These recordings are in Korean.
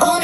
Oh.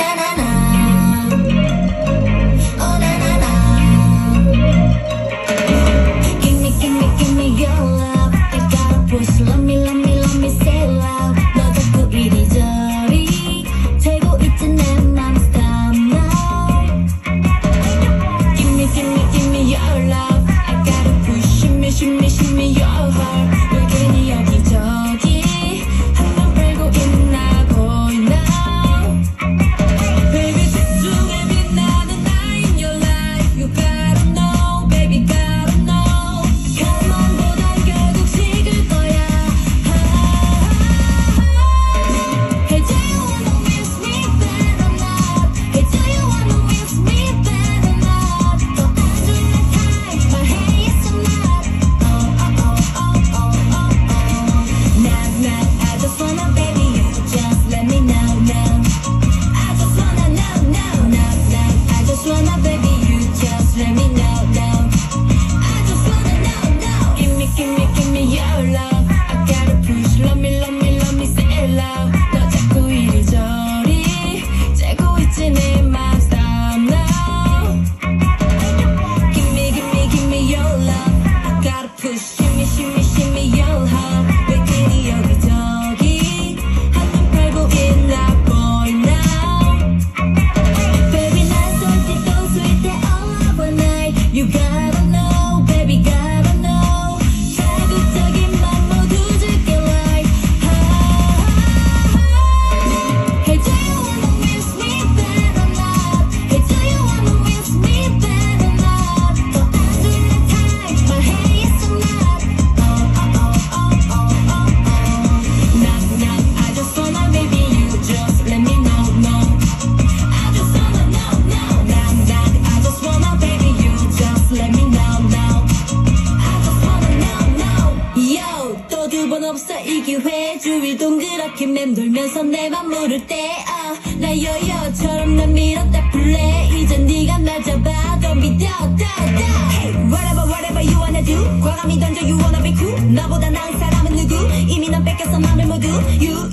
주위 동그랗게 맴돌면서 내맘 물을 때나 여여처럼 난 밀었다 플레 이제 네가 날 잡아 Don't be down down down Hey whatever whatever you wanna do 과감히 던져 you wanna be cool 나보다 나은 사람은 누구 이미 넌 뺏겼어 맘을 모두 You